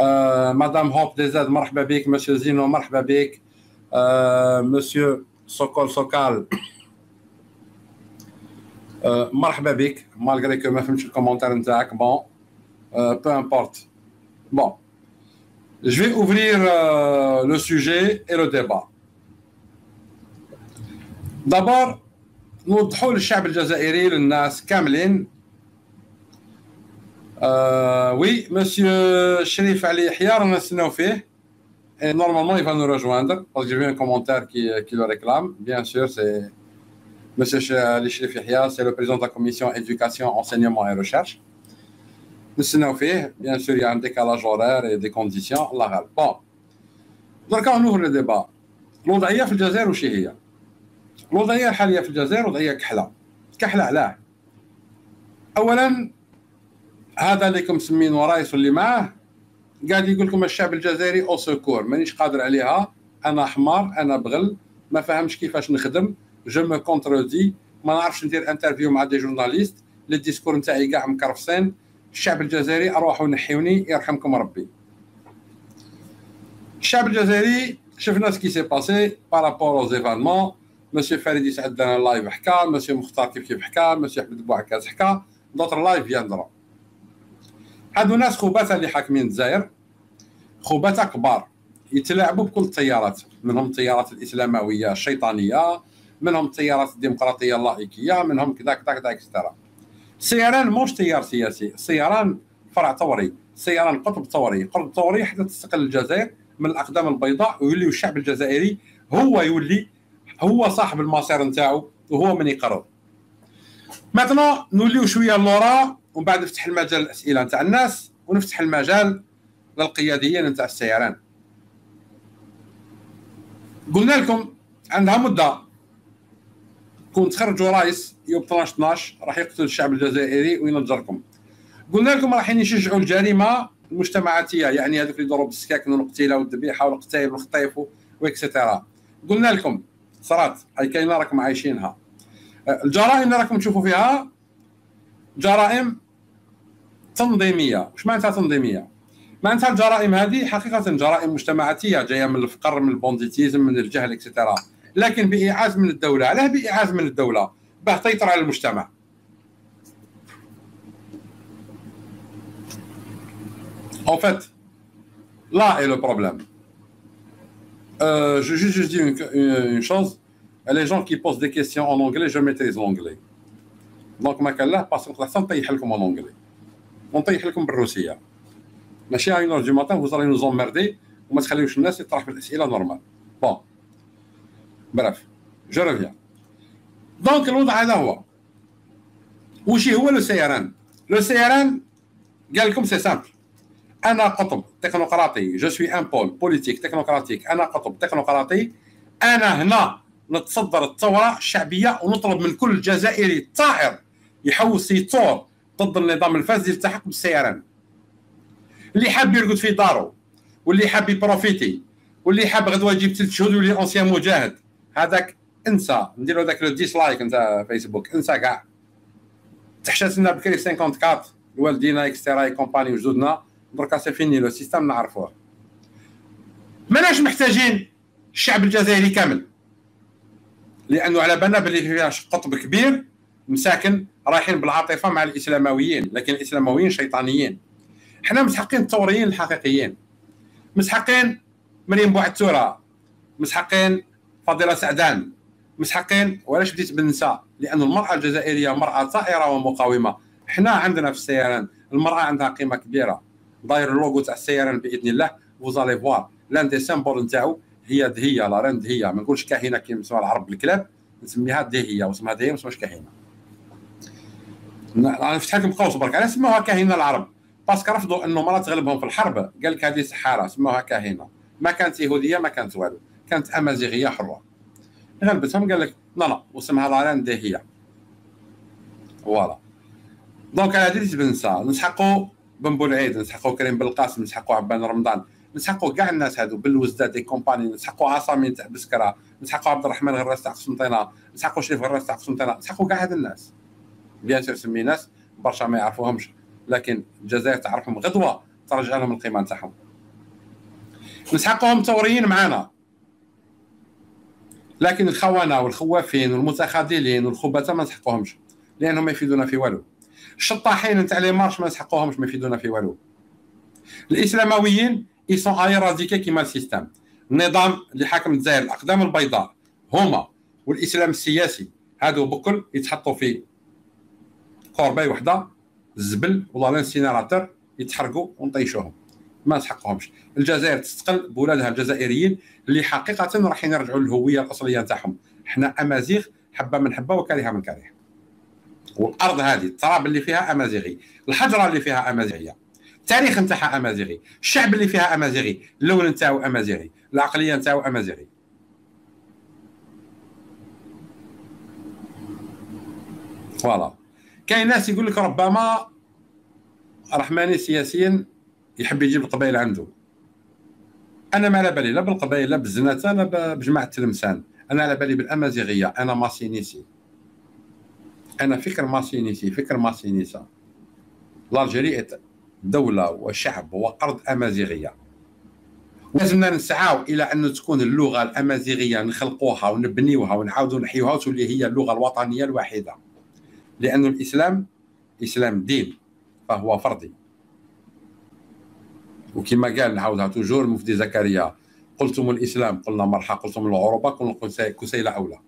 آه مدام هوب ديزاد مرحبا بك مسيو زينو مرحبا بك آه مسيو سوكول سوكال آه مرحبا بك مالغري كو ما فهمتش الكومونتير نتاعك بون بو امبورت بون Je vais ouvrir euh, le sujet et le débat. D'abord, نوضحوا للشعب الجزائري للناس كاملين Euh, oui, monsieur Sherif Ali Yahya, on fait. Et normalement, il va nous rejoindre parce que j'ai vu un commentaire qui, qui le réclame. Bien sûr, c'est monsieur Ali Sherif Yahya, c'est le président de la commission éducation, enseignement et recherche. Monsieur fait, bien sûr, il y a un décalage horaire et des conditions. Allah Bon. Donc, on ouvre le débat. الوضعيه في الجزائر وش هي؟ الوضعيه الحاليه في الجزائر وضعيه كحله كحله علاه اولا هذا اللي كم مسمين ورايس واللي معاه قاعد يقول لكم الشعب الجزائري au secours مانيش قادر عليها. أنا حمار أنا بغل ما فهمش كيفاش نخدم. je me contredis ما نعرفش ندير interview مع des journalistes les discours نتاعي كاع مكرفسين الشعب الجزائري ارواحوا نحيوني يرحمكم ربي. الشعب الجزائري شفنا ce qui s'est passé par rapport aux غيفالمون مسيو فريد يسعد لنا ال live حكى مسيو مختار كيف كيف حكى مسيو احمد بوعكاز حكى d'autres live viendront هادو ناس خوباتا اللي حاكمين الجزائر خوباتا كبار يتلاعبوا بكل التيارات منهم التيارات الإسلاموية الشيطانية منهم التيارات الديمقراطية اللائكيه منهم كذا كذا كذا et cetera السيران موش تيار سياسي السيران فرع ثوري السيران قطب ثوري قطب ثوري حتى تستقل الجزائر من الأقدام البيضاء ويولي الشعب الجزائري هو يولي هو صاحب المصير نتاعو وهو من يقرر. مثلا نوليو شوية لورا ومن بعد نفتح المجال الأسئلة نتاع الناس ونفتح المجال للقياديين نتاع السيران قلنا لكم عندها مدة. كون تخرجوا رايس يوم 12 12 راح يقتل الشعب الجزائري وينجركم قلنا لكم راح يشجعوا الجريمة المجتمعاتية يعني هذوك اللي يضربوا بالسكاكن والقتيله والذبيحة والقتايل والخطيف و et cetera قلنا لكم صرات هاي كاينة راكم عايشينها. الجرائم اللي راكم تشوفوا فيها جرائم تنظيمية وش معناتها تنظيمية معناتها الجرائم هذه حقيقة جرائم مجتمعاتية جاية من الفقر من ال banditisme من الجهل et cetera لكن بإيعاز من الدولة علاه بإيعاز من الدولة باه تسيطر على المجتمع En fait, là est le problème. Euh, je juste, juste dire une, une, une, chose. Les gens qui posent des questions en anglais, je maîtrise l'anglais. Donc, ما كان لا باسكو خلاص نطيح لكم en anglais. ونطيح لكم بالروسيه. ماشي à 1 heure du matin vous allez nous emmerder وما تخليوش الناس يطرح بالاسئله نورمال. bon. bref je reviens. donc الوضع هذا هو. وش هو le سيران؟ le سيران قال لكم c'est simple. أنا قطب تكنوقراطي je suis un pôle politique technocratique أنا قطب تكنوقراطي أنا هنا نتصدر الثوره الشعبيه ونطلب من كل جزائري ثائر يحوس يثور ضد النظام الفاسد يلتحق بالسيران اللي حاب يرقد في دارو واللي حاب يبروفيتي واللي حاب غدوه يجيب ثلاث شهود ويولي ancien مجاهد. هذاك انسى. نديرو ذاك le dislike نتاع فيسبوك. انسى كاع. تحشات لنا بكري 54 والدينا et cetera compagnie وجدودنا. دركا c'est fini le système نعرفوه. ماناش محتاجين الشعب الجزائري كامل. لأنه على بالنا باللي فيها قطب كبير. مساكن رايحين بالعاطفة مع الإسلامويين لكن الإسلامويين شيطانيين. إحنا نسحقو الثوريين الحقيقيين. مسحقين مريم بوعتوره مسحقين فضيلة سعدان. مسحقين وعلاش بديت بالنساء لأن المرأة الجزائرية مرأة ثائره ومقاومة. إحنا عندنا في السيران المرأة عندها قيمة كبيرة. داير اللوغو تاع السيران بإذن الله. vous allez voir لأن le symbole نتاعو هي دهية la reine دهية. ما نقولش كاهنة كيما العرب بالكلاب. نسميها دهية واسمها دهية ما اسمهاش كاهنة. نفتح لكم قوس برك. علاه سموها كاهنه العرب. parce que رفضوا انه مرا تغلبهم في الحرب. قال لك هذه سحارة سموها كاهنه ما كانت يهودية ما كانت والو. كانت أمازيغية حرة. غلبتهم قال لك لا لا واسمها la reine دهيه voilà. donc على هذه بنسى نسحقوا بن بولعيد نسحقوا كريم بالقاسم نسحقوا عبان رمضان نسحقوا كاع الناس هذو بلوزداد et compagnie. نسحقوا عصامين تاع بسكرة. نسحقوا عبد الرحمن غراس تاع قسنطينه نسحقوا شريف غراس تاع قسنطينه نسحقوا كاع هاد الناس. bien sûr سمي ناس برشا ما يعرفوهمش لكن الجزائر تعرفهم غدوة ترجع لهم القيمة نتاعهم. نسحقهم ثوريين معنا لكن الخونه والخوافين والمتخاذلين والخبثاء ما نسحقوهمش لأنهم ما يفيدونا في والو. الشطاحين نتاع les marches ما نسحقوهمش ما يفيدونا في والو. الاسلامويين ils sont éradiqués كيما ال système النظام اللي حاكم الجزائر الأقدام البيضاء هما والإسلام السياسي هادو بكل يتحطوا في قربه وحده الزبل ولا الانسينيراتور يتحرقوا ونطيشوهم. ما نسحقهمش الجزائر تستقل بولادها الجزائريين اللي حقيقة راح يرجعوا للهوية الأصلية نتاعهم. حنا أمازيغ حبة من حبة وكارهة من كاره والأرض هذه التراب اللي فيها أمازيغي الحجرة اللي فيها أمازيغية التاريخ نتاعها أمازيغي الشعب اللي فيها أمازيغي اللون نتاعو أمازيغي العقلية نتاعو أمازيغي. فوالا. كاين ناس يقول لك ربما رحماني سياسيا يحب يجيب القبائل عنده. أنا ما على بالي لا بالقبائل لا بالزناتة لا بجماعة تلمسان. أنا على بالي بالأمازيغية. أنا ماسينيسي. أنا فكر ماسينيسي فكر ماسينيسا الجزائر دولة وشعب وأرض أمازيغية. لازمنا نسعاو إلى أن تكون اللغة الأمازيغية نخلقوها ونبنيوها ونعاودوا نحيوها وتولي هي اللغة الوطنية الوحيده لأن الإسلام إسلام دين فهو فردي. وكما قال نعاودها توجور المفتي زكريا قلتم الإسلام قلنا مرحى قلتم العروبة قلنا كسيلة أولى.